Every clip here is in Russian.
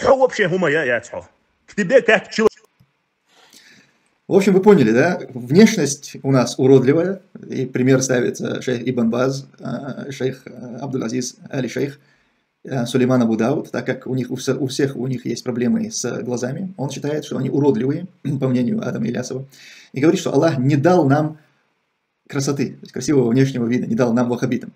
Что вообще гумая я К тебе как человек. В общем, вы поняли, да? Внешность у нас уродливая, и пример ставится шейх Ибн Баз, а, шейх а, Абдул-Азиз Али Шейх, а, Сулейман Абу так как у них у всех у них есть проблемы с глазами, он считает, что они уродливые, по мнению Адама Ильясова, и говорит, что Аллах не дал нам красоты, красивого внешнего вида, не дал нам вахабитам.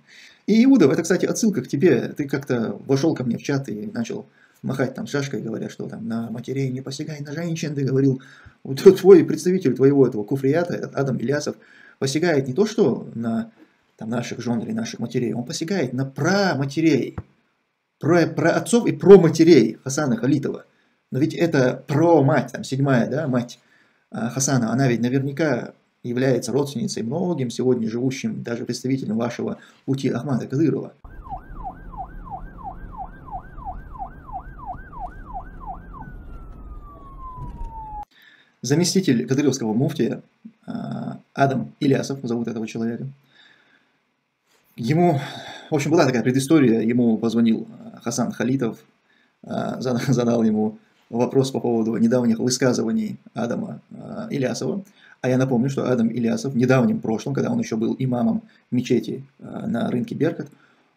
И Иуда, это, кстати, отсылка к тебе, ты как-то вошел ко мне в чат и начал махать там шашкой, говоря, что там на матерей не посягай на женщин, ты говорил, вот твой представитель твоего этого куфрията, этот Адам Ильясов, посягает не то, что на там, наших жен или наших матерей, он посягает на праматерей, про, про отцов и про матерей Хасана Халитова. Но ведь это про мать, там седьмая, да, мать а, Хасана, она ведь наверняка является родственницей многим сегодня живущим, даже представителям вашего пути Ахмада Кадырова. Заместитель кадыровского муфтия а, Адам Ильясов, зовут этого человека. Ему, в общем, была такая предыстория, ему позвонил а, Хасан Халитов, а, задал ему вопрос по поводу недавних высказываний Адама Ильясова. А я напомню, что Адам Ильясов в недавнем прошлом, когда он еще был имамом мечети на рынке Беркат,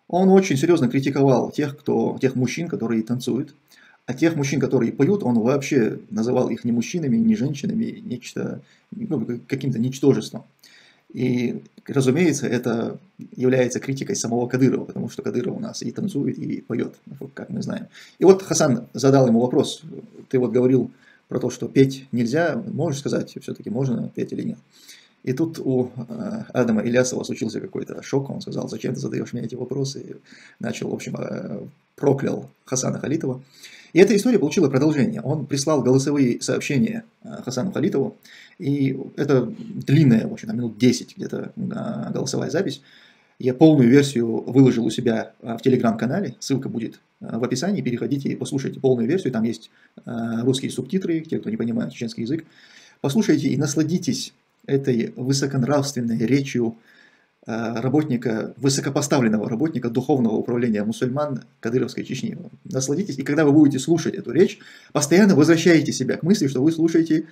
он очень серьезно критиковал тех, кто, тех мужчин, которые танцуют, а тех мужчин, которые поют, он вообще называл их не мужчинами, не женщинами, нечто, ну, каким-то ничтожеством. И, разумеется, это является критикой самого Кадырова, потому что Кадыров у нас и танцует, и поет, как мы знаем. И вот Хасан задал ему вопрос, ты вот говорил про то, что петь нельзя, можешь сказать, все-таки можно петь или нет. И тут у э, Адама Ильясова случился какой-то шок, он сказал, зачем ты задаешь мне эти вопросы, и начал, в общем, э, проклял Хасана Халитова. И эта история получила продолжение. Он прислал голосовые сообщения э, Хасану Халитову, и это длинная, в общем, минут 10 где-то голосовая запись. Я полную версию выложил у себя э, в телеграм-канале, ссылка будет э, в описании, переходите и послушайте полную версию, там есть русские субтитры, те, кто не понимает чеченский язык. Послушайте и насладитесь этой высоконравственной речью Э, работника, высокопоставленного работника духовного управления мусульман Кадыровской Чечни. Насладитесь, и когда вы будете слушать эту речь, постоянно возвращайте себя к мысли, что вы слушаете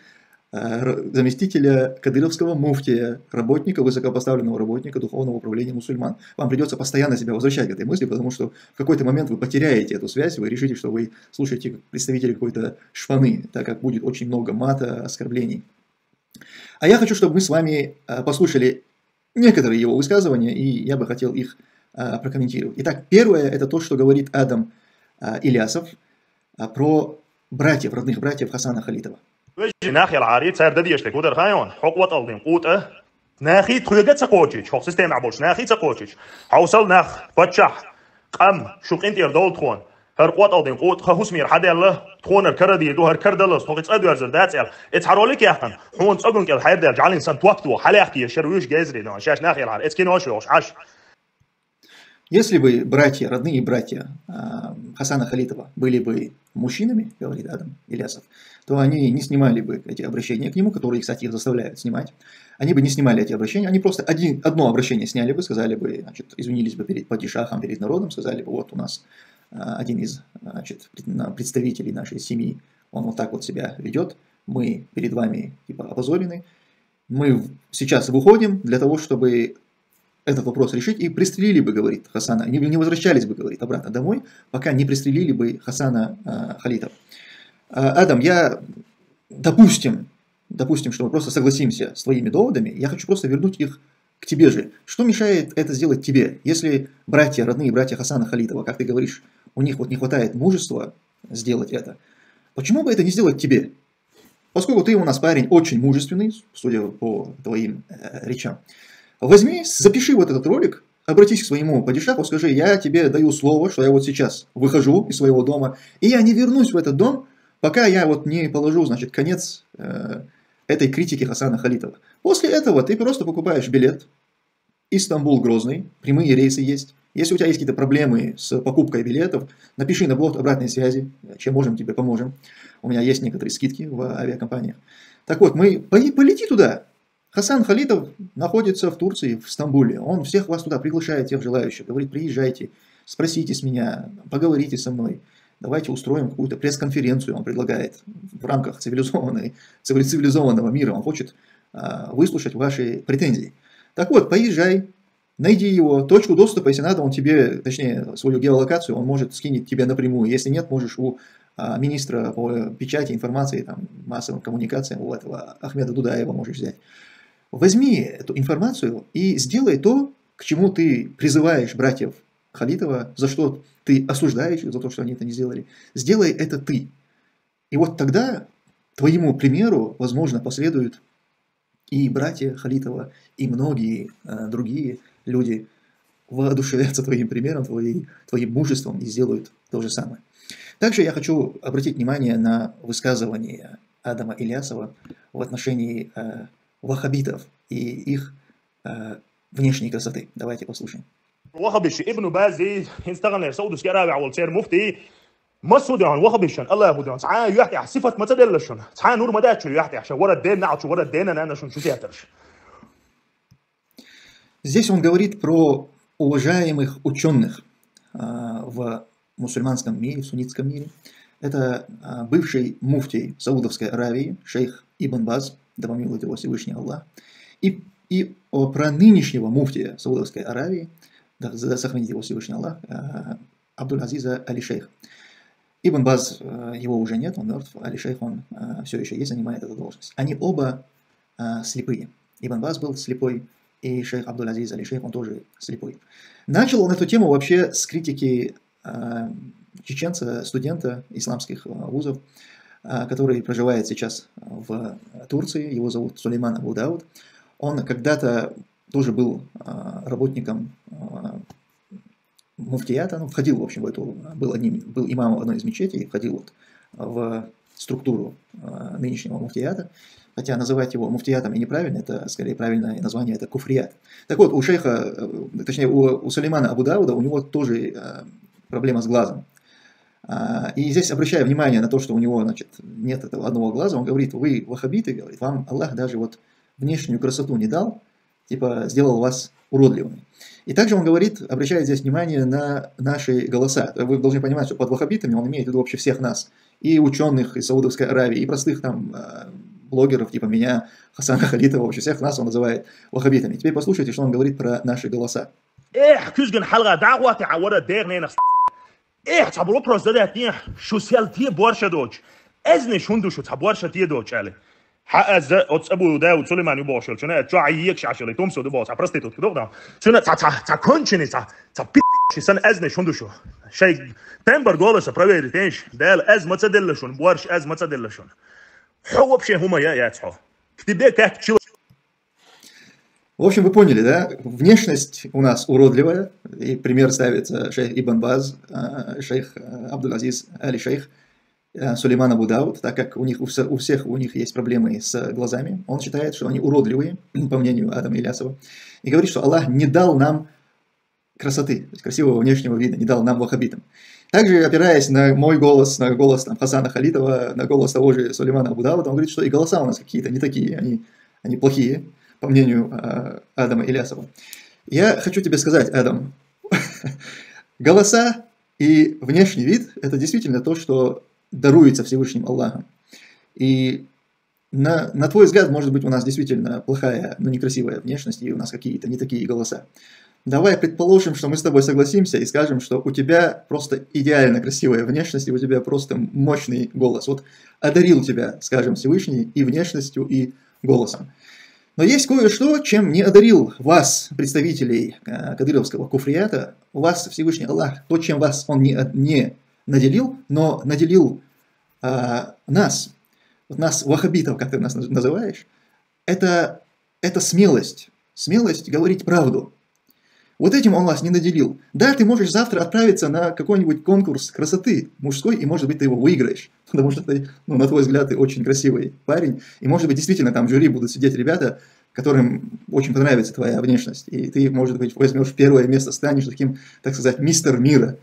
э, заместителя Кадыровского муфтия, работника, высокопоставленного работника духовного управления мусульман. Вам придется постоянно себя возвращать к этой мысли, потому что в какой-то момент вы потеряете эту связь, вы решите, что вы слушаете представителя какой-то шпаны, так как будет очень много мата, оскорблений. А я хочу, чтобы мы с вами э, послушали некоторые его высказывания, и я бы хотел их а, прокомментировать. Итак, первое – это то, что говорит Адам а, Ильясов а, про братьев, родных братьев Хасана Халитова. ناخي تخيجت سقوچيش خو سيستم عبوش ناخي سقوچيش حوصل ناخ فتشح قم شوق انت يردول تخون ჰერ ყუატავდნენ ხუსმიერ ჰადელა თხონერ ქრადიე დო ჰერ ქრდელას თოყი წადვერზე დაწელ ეც ჰაროლი კი ახთან ხონ წაგუნკელ ჰერდელ ჯალინ სან туапту халяхтия шервюш гезри да шаш нахер ар эцкин ош ош аш Если бы братья, родные братья а, Хасана Халитова были бы мужчинами, говорит Адам Илясов, то они не снимали бы эти обращения к нему, которые, кстати, их заставляют снимать. Они бы не снимали эти обращения, они просто один, одно обращение сняли бы, сказали бы, значит, извинились бы перед падишахом, перед народом, сказали бы, вот у нас один из значит, представителей нашей семьи, он вот так вот себя ведет, мы перед вами типа опозорены, мы сейчас выходим для того, чтобы этот вопрос решить и пристрелили бы, говорит Хасана, не, не возвращались бы, говорит, обратно домой, пока не пристрелили бы Хасана э, Халитов. Э, Адам, я, допустим, допустим, что мы просто согласимся с твоими доводами, я хочу просто вернуть их к тебе же. Что мешает это сделать тебе? Если братья, родные братья Хасана Халитова, как ты говоришь, у них вот не хватает мужества сделать это, почему бы это не сделать тебе? Поскольку ты у нас парень очень мужественный, судя по твоим э, речам, возьми, запиши вот этот ролик, обратись к своему падишаху, скажи, я тебе даю слово, что я вот сейчас выхожу из своего дома, и я не вернусь в этот дом, пока я вот не положу, значит, конец э, этой критики Хасана Халитова. После этого ты просто покупаешь билет, Истамбул-Грозный, прямые рейсы есть, если у тебя есть какие-то проблемы с покупкой билетов, напиши на блог обратной связи, чем можем тебе поможем. У меня есть некоторые скидки в авиакомпаниях. Так вот, мы полети туда. Хасан Халитов находится в Турции, в Стамбуле. Он всех вас туда приглашает, всех желающих. Говорит, приезжайте, спросите с меня, поговорите со мной. давайте устроим какую-то пресс-конференцию, он предлагает в рамках цивилизованной, цивилизованного мира, он хочет а, выслушать ваши претензии. Так вот, поезжай, найди его, точку доступа, если надо, он тебе, точнее, свою геолокацию, он может скинуть тебе напрямую. Если нет, можешь у а, министра по печати, информации, там, массовым коммуникациям, у этого Ахмеда Дудаева можешь взять. Возьми эту информацию и сделай то, к чему ты призываешь братьев Халитова, за что ты осуждаешь за то, что они это не сделали. Сделай это ты. И вот тогда твоему примеру, возможно, последуют и братья Халитова, и многие э, другие люди воодушевятся твоим примером, твоим, твоим мужеством и сделают то же самое. Также я хочу обратить внимание на высказывание Адама Ильясова в отношении э, вахабитов и их э, внешней красоты. Давайте послушаем. وخبش ابن بازي ينستغل سعود سكرابي على سير مفتي مسودان وخبشن الله يهودان سعى يحيى صفة ما تدلشن سعى نور ما داتش يحيى عشان ورا الدين نعطش ورا الدين انا شو شو تياترش Здесь он говорит про уважаемых ученых в мусульманском мире, в суннитском мире. Это бывший муфтий Саудовской Аравии, шейх Ибн Баз, да помилует его Всевышний Аллах, и, и про нынешнего муфтия Саудовской Аравии, да, да сохранит его Всевышний Аллах, Абдул-Азиза Али-Шейх. Ибн Баз, его уже нет, он мертв, Али-Шейх, он все еще есть, занимает эту должность. Они оба слепые. Ибн Баз был слепой, и шейх Абдул-Азиз Али-Шейх, он тоже слепой. Начал он эту тему вообще с критики чеченца, студента исламских вузов, который проживает сейчас в Турции, его зовут Сулейман Абу Дауд. Он когда-то тоже был работником муфтията, ну, входил, в общем, в эту, был, одним, был имамом одной из мечетей, входил вот в структуру нынешнего муфтията, хотя называть его муфтиятом и неправильно, это скорее правильное название, это куфрият. Так вот, у шейха, точнее, у, у Сулеймана Абу Дауда, у него тоже проблема с глазом. И здесь, обращая внимание на то, что у него значит, нет этого одного глаза, он говорит, вы вахабиты, говорит, вам Аллах даже вот внешнюю красоту не дал, типа сделал вас уродливыми. И также он говорит, обращает здесь внимание на наши голоса. Вы должны понимать, что под вахабитами он имеет в виду вообще всех нас И ученых из Саудовской Аравии, и простых там блогеров, типа меня, Хасана Халитова, вообще всех нас он называет вахабитами. Теперь послушайте, что он говорит про наши голоса. Эх, كوزجن حلقة دعوة تعورة دير نينخ эх, تبرو پروز داده اتنية شوسيالتي بورشة دوش ازن شوندو شو تبورشة تيه دوش علي حق از اتس ابو داود سليمان يبوشل شنو اتشو عييك شعشل توم سو دبوس عبرستي تو تدوغ شنو تا تا تا كونشني تا تا بي sen ezne šundušu. Šeit tembar govesa praveri tenš, dēl ez maca dillešun, borš ez maca dillešun. Хуап шехума я яцхо. К тебе как человек. В общем, вы поняли, да? Внешность у нас уродливая. И пример ставится э, шейх Ибн Баз, э, шейх э, Абдул-Азиз Али Шейх, Сулейман Абу так как у них у всех у них есть проблемы с глазами. Он считает, что они уродливые, по мнению Адама Илясова. И говорит, что Аллах не дал нам красоты, красивого внешнего вида, не дал нам вахабитам. Также, опираясь на мой голос, на голос там, Хасана Халитова, на голос того же Сулеймана Абу Дауда, он говорит, что и голоса у нас какие-то не такие, они, они плохие, по мнению э, Адама Ильясова. Я хочу тебе сказать, Адам, голоса и внешний вид – это действительно то, что даруется Всевышним Аллахом. И на, на твой взгляд, может быть, у нас действительно плохая, но некрасивая внешность, и у нас какие-то не такие голоса. Давай предположим, что мы с тобой согласимся и скажем, что у тебя просто идеально красивая внешность, и у тебя просто мощный голос. Вот одарил тебя, скажем, Всевышний и внешностью, и голосом. Но есть кое-что, чем не одарил вас, представителей э, кадыровского куфрията, вас Всевышний Аллах, то, чем вас Он не, не наделил, но наделил э, нас, нас вахабитов, как ты нас называешь, это, это смелость, смелость говорить правду. Вот этим он вас не наделил. Да, ты можешь завтра отправиться на какой-нибудь конкурс красоты мужской, и может быть ты его выиграешь, потому что ты, ну, на твой взгляд, ты очень красивый парень, и может быть действительно там в жюри будут сидеть ребята, которым очень понравится твоя внешность, и ты, может быть, возьмешь первое место, станешь таким, так сказать, мистер мира.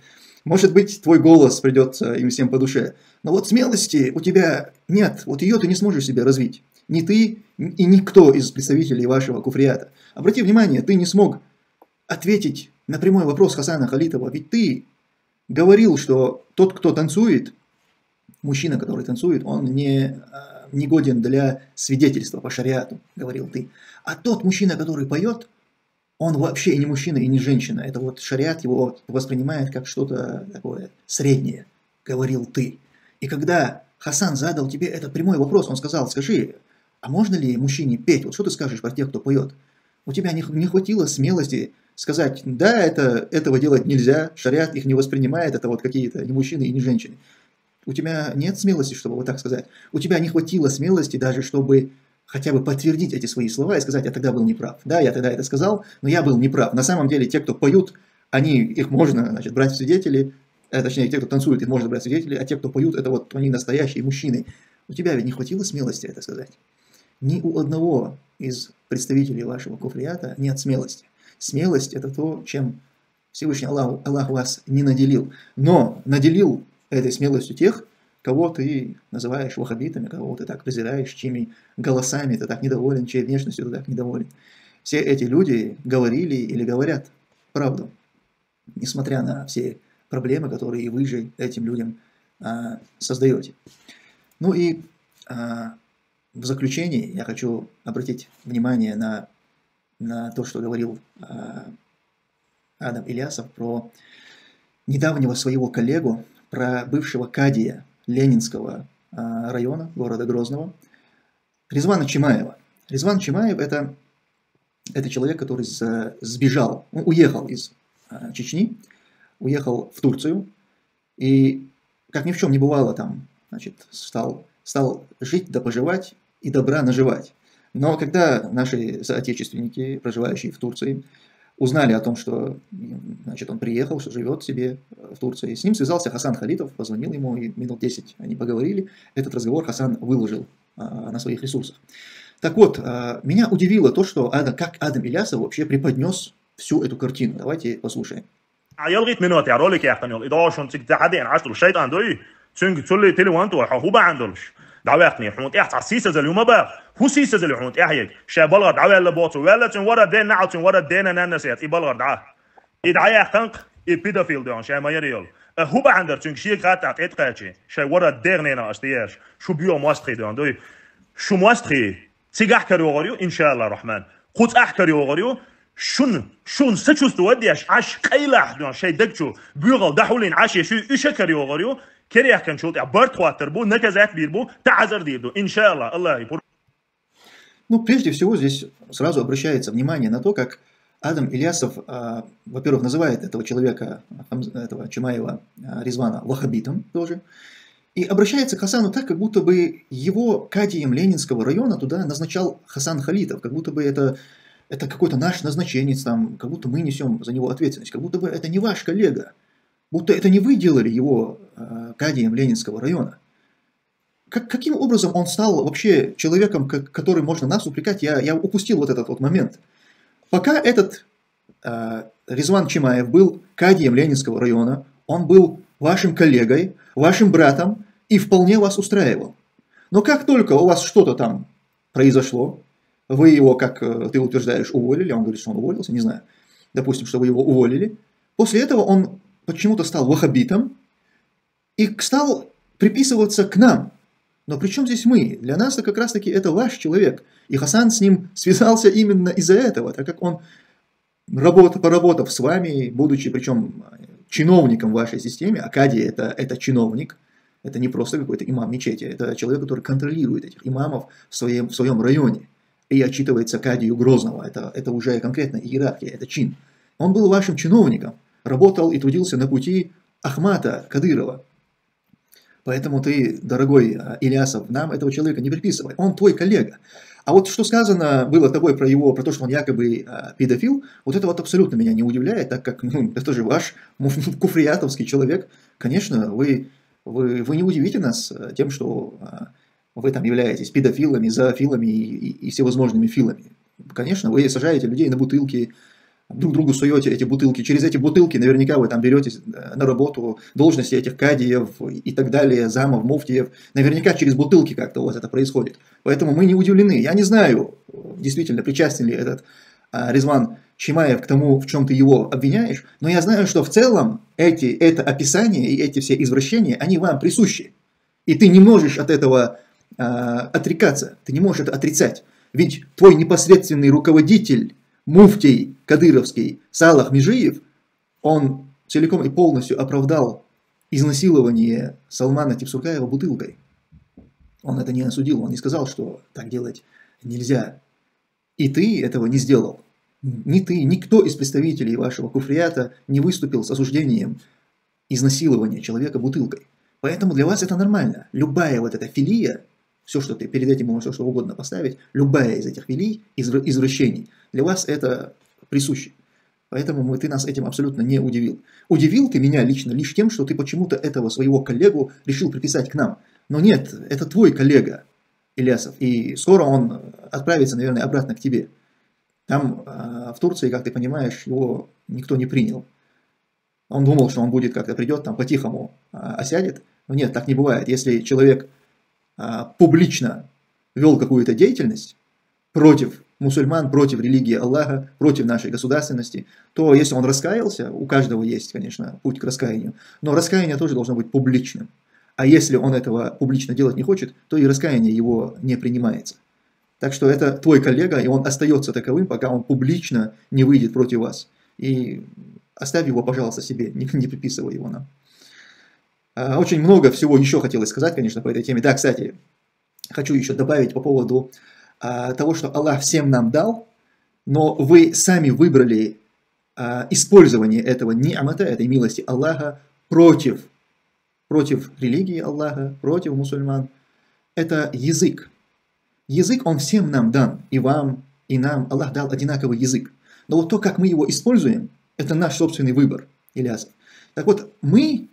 Может быть, твой голос придет им всем по душе. Но вот смелости у тебя нет, вот ее ты не сможешь себе развить. Ни ты и никто из представителей вашего куфрията. Обрати внимание, ты не смог ответить на прямой вопрос Хасана Халитова, ведь ты говорил, что тот, кто танцует, мужчина, который танцует, он не, а, не годен для свидетельства по шариату, говорил ты. А тот мужчина, который поет, он вообще и не мужчина, и не женщина. Это вот шариат его воспринимает как что-то такое среднее, говорил ты. И когда Хасан задал тебе этот прямой вопрос, он сказал, скажи, а можно ли мужчине петь? Вот что ты скажешь про тех, кто поет? У тебя не хватило смелости сказать, да, это, этого делать нельзя, шариат их не воспринимает, это вот какие-то не мужчины и не женщины. У тебя нет смелости, чтобы вот так сказать. У тебя не хватило смелости даже, чтобы хотя бы подтвердить эти свои слова и сказать, я тогда был неправ. Да, я тогда это сказал, но я был неправ. На самом деле, те, кто поют, они, их можно значит, брать в свидетели, э, точнее, те, кто танцует, их можно брать в свидетели, а те, кто поют, это вот они настоящие мужчины. У тебя ведь не хватило смелости это сказать. Ни у одного из представителей вашего куфрията нет смелости. Смелость – это то, чем Всевышний Аллах, Аллах вас не наделил. Но наделил этой смелостью тех, кого ты называешь вахабитами, кого ты так презираешь, чьими голосами ты так недоволен, чьей внешностью ты так недоволен. Все эти люди говорили или говорят правду, несмотря на все проблемы, которые вы же этим людям а, создаете. Ну и а, в заключение я хочу обратить внимание на, на то, что говорил а, Адам Ильясов про недавнего своего коллегу, про бывшего Кадия Ленинского а, района города Грозного, Резвана Чимаева. Резван Чимаев это, это человек, который сбежал, ну, уехал из а, Чечни, уехал в Турцию, и как ни в чем не бывало там, значит, стал, стал жить да поживать и добра наживать. Но когда наши соотечественники, проживающие в Турции, узнали о том, что значит, он приехал, что живет себе в Турции, с ним связался Хасан Халитов, позвонил ему, и минут 10 они поговорили. Этот разговор Хасан выложил а, на своих ресурсах. Так вот, а, меня удивило то, что Адам, как Адам Ильясов вообще преподнес всю эту картину. Давайте послушаем. يلغيت منوت يا رولك يا اختن الإضاءة شون تك تحدين عشر الشيطان دوي تسنج تسلي تلي وانتو حوبا عندلش دعواتني حموت احت عسيسة زل يوم بار Who ceases اللي حونت شاب شابلغ دعوة اللي بوتو ولا تنورا دين نعو تنورا دين أنا نسيت يبلغ دعاه يدعي خنق يبيدا فيل دون شاب ما يريول هو بعندر تنكشي غاتات اتقاتشي شاب ورا دين أنا استياش شو بيو مواستخي دون دوي شو مواستخي تيق كاريو وغريو ان شاء الله رحمن قوت اح وغريو شون شون سچوست سچوس وديش عش قيلح دون شاي دكتشو بيغل دحولين عشي شو يشكر يغريو كريه كان شوط برت خواتر بو نكزات بيربو تعذر ديردو ان شاء الله الله يبور Ну, прежде всего, здесь сразу обращается внимание на то, как Адам Ильясов, а, во-первых, называет этого человека, этого Чумаева а, Резвана, вахабитом тоже, и обращается к Хасану так, как будто бы его кадием Ленинского района туда назначал Хасан Халитов, как будто бы это, это какой-то наш назначенец, там, как будто мы несем за него ответственность, как будто бы это не ваш коллега, будто это не вы делали его э, кадием Ленинского района. Как, каким образом он стал вообще человеком, как, который можно нас упрекать, я, я упустил вот этот вот момент. Пока этот э, Резван Чимаев был кадием Ленинского района, он был вашим коллегой, вашим братом и вполне вас устраивал. Но как только у вас что-то там произошло, вы его, как э, ты утверждаешь, уволили, он говорит, что он уволился, не знаю, допустим, что вы его уволили, после этого он почему-то стал вахабитом и стал приписываться к нам. Но при чем здесь мы? Для нас это как раз-таки это ваш человек. И Хасан с ним связался именно из-за этого, так как он, работа, поработав с вами, будучи причем чиновником в вашей системе, Акадия это, это чиновник, это не просто какой-то имам мечети, это человек, который контролирует этих имамов в своем, в своем районе и отчитывается Акадию Грозного. Это, это уже конкретно иерархия, это чин. Он был вашим чиновником – работал и трудился на пути Ахмата Кадырова. Поэтому ты, дорогой а, Ильясов, нам этого человека не приписывай. Он твой коллега. А вот что сказано было тобой про его, про то, что он якобы э, педофил, вот это вот абсолютно меня не удивляет, так как ну, это же ваш куфриятовский человек. Конечно, вы, вы, вы не удивите нас э, тем, что э, вы там являетесь педофилами, зоофилами и, и, и всевозможными филами. Конечно, вы сажаете людей на бутылки, друг другу суете эти бутылки. Через эти бутылки наверняка вы там берете э, на работу должности этих кадиев и так далее, замов, муфтиев. Наверняка через бутылки как-то у вас это происходит. Поэтому мы не удивлены. Я не знаю, действительно, причастен ли этот а, Резван Чимаев к тому, в чем ты его обвиняешь, но я знаю, что в целом эти, это описание и эти все извращения, они вам присущи. И ты не можешь от этого э, отрекаться, ты не можешь это отрицать. Ведь твой непосредственный руководитель, муфтий кадыровский Салах Межиев, он целиком и полностью оправдал изнасилование Салмана Типсуркаева бутылкой. Он это не осудил, он не сказал, что так делать нельзя. И ты этого не сделал ни ты, никто из представителей вашего куфрията не выступил с осуждением изнасилования человека бутылкой. Поэтому для вас это нормально. Любая вот эта филия, все, что ты перед этим можешь все что угодно поставить, любая из этих филий, извращений, для вас это присуще. Поэтому мы, ты нас этим абсолютно не удивил. Удивил ты меня лично лишь тем, что ты почему-то этого своего коллегу решил приписать к нам. Но нет, это твой коллега, Ильясов, и скоро он отправится, наверное, обратно к тебе. Там а, в Турции, как ты понимаешь, его никто не принял. Он думал, что он будет как-то придет, там по-тихому а, осядет. Но нет, так не бывает. Если человек публично вел какую-то деятельность против мусульман, против религии Аллаха, против нашей государственности, то если он раскаялся, у каждого есть, конечно, путь к раскаянию, но раскаяние тоже должно быть публичным. А если он этого публично делать не хочет, то и раскаяние его не принимается. Так что это твой коллега, и он остается таковым, пока он публично не выйдет против вас. И оставь его, пожалуйста, себе, не, не приписывай его нам. Очень много всего еще хотелось сказать, конечно, по этой теме. Да, кстати, хочу еще добавить по поводу а, того, что Аллах всем нам дал, но вы сами выбрали а, использование этого ни'амата, этой милости Аллаха против, против религии Аллаха, против мусульман. Это язык. Язык, он всем нам дан, и вам, и нам. Аллах дал одинаковый язык. Но вот то, как мы его используем, это наш собственный выбор, Ильяс. Так вот, мы,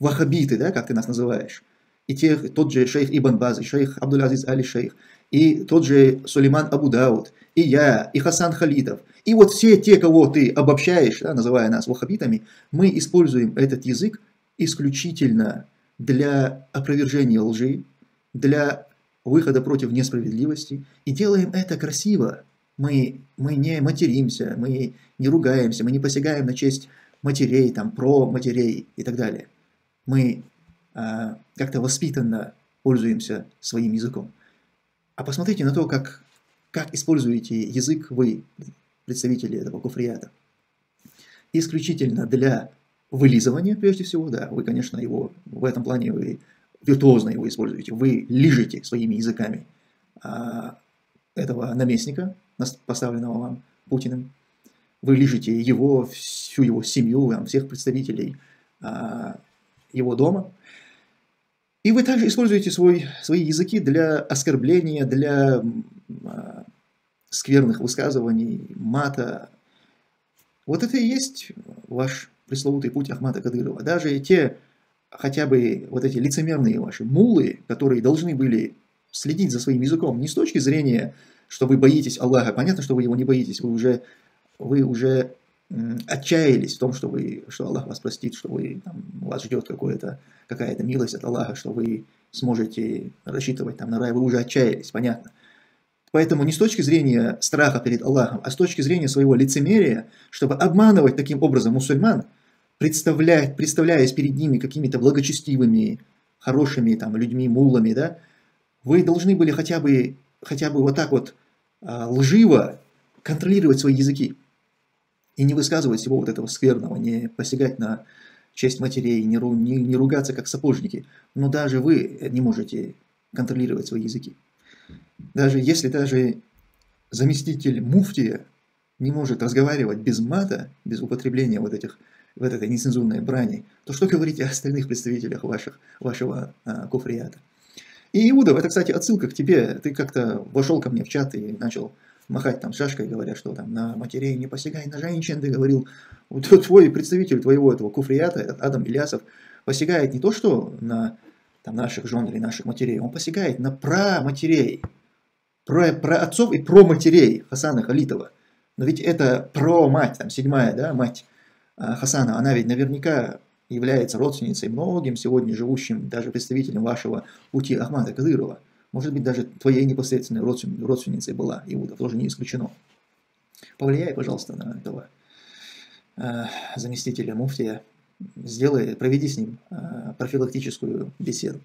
вахабиты, да, как ты нас называешь, и те, тот же шейх Ибн Баз, и шейх Абдул-Азиз Али Шейх, и тот же Сулейман Абу Дауд, и я, и Хасан Халитов, и вот все те, кого ты обобщаешь, да, называя нас вахабитами, мы используем этот язык исключительно для опровержения лжи, для выхода против несправедливости, и делаем это красиво. Мы, мы не материмся, мы не ругаемся, мы не посягаем на честь матерей, там, про матерей и так далее. Мы а, как-то воспитанно пользуемся своим языком. А посмотрите на то, как, как используете язык вы, представители этого куфрията. Исключительно для вылизывания, прежде всего, да, вы, конечно, его в этом плане вы виртуозно его используете. Вы лижете своими языками а, этого наместника, поставленного вам Путиным. Вы лижете его, всю его семью, всех представителей а, его дома. И вы также используете свой, свои языки для оскорбления, для а, скверных высказываний, мата. Вот это и есть ваш пресловутый путь Ахмата Кадырова. Даже те хотя бы вот эти лицемерные ваши мулы, которые должны были следить за своим языком, не с точки зрения, что вы боитесь Аллаха, понятно, что вы его не боитесь, вы уже, вы уже отчаялись в том, что, вы, что Аллах вас простит, что вы, там, вас ждет какая-то милость от Аллаха, что вы сможете рассчитывать там, на рай, вы уже отчаялись, понятно. Поэтому не с точки зрения страха перед Аллахом, а с точки зрения своего лицемерия, чтобы обманывать таким образом мусульман – представляя, представляясь перед ними какими-то благочестивыми, хорошими там, людьми, муллами, да, вы должны были хотя бы, хотя бы вот так вот а, лживо контролировать свои языки и не высказывать всего вот этого скверного, не посягать на честь матерей, не, ру, не, не ругаться как сапожники. Но даже вы не можете контролировать свои языки. Даже если даже заместитель муфтия не может разговаривать без мата, без употребления вот этих в этой нецензурной брани, то что говорить о остальных представителях ваших, вашего а, куфрията? И Иуда, это, кстати, отсылка к тебе. Ты как-то вошел ко мне в чат и начал махать там шашкой, говоря, что там на матерей не посягай, на женщин, ты говорил. Вот твой представитель твоего этого куфрията, Адам Ильясов, посягает не то, что на там, наших жен или наших матерей, он посягает на праматерей, про, про отцов и про матерей Хасана Халитова. Но ведь это про мать, там седьмая, да, мать а, Хасана, она ведь наверняка является родственницей многим сегодня живущим, даже представителем вашего пути Ахмада Кадырова. Может быть, даже твоей непосредственной родственницей была Иуда, тоже не исключено. Повлияй, пожалуйста, на этого э, заместителя муфтия. Сделай, проведи с ним э, профилактическую беседу.